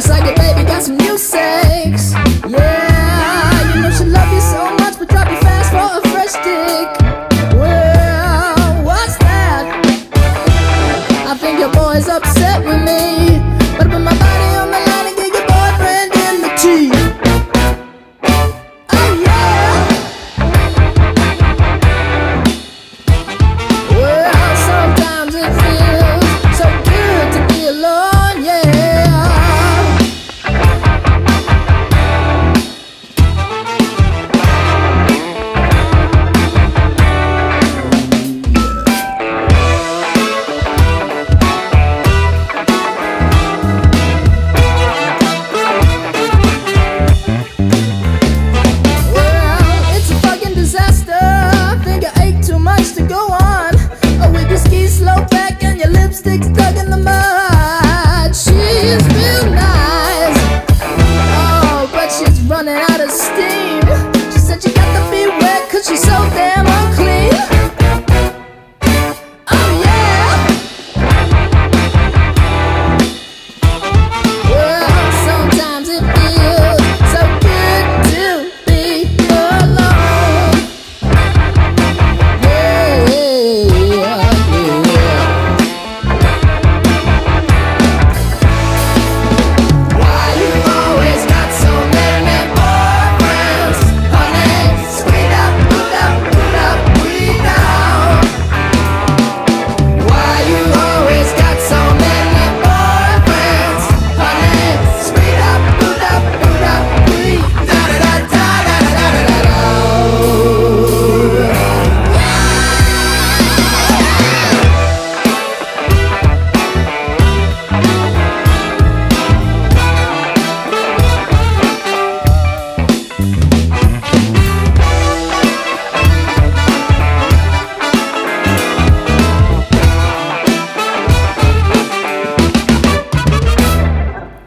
It's like a baby got some new sex. Yeah.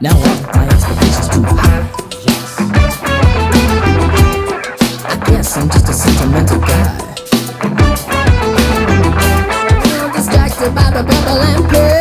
Now all my expectations too high. Yes. I guess I'm just a sentimental guy. I'm distracted by the bubble and poo.